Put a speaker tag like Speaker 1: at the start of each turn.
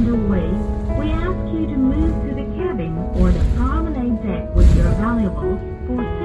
Speaker 1: underway, we ask you to move to the cabin or the promenade deck with your valuables for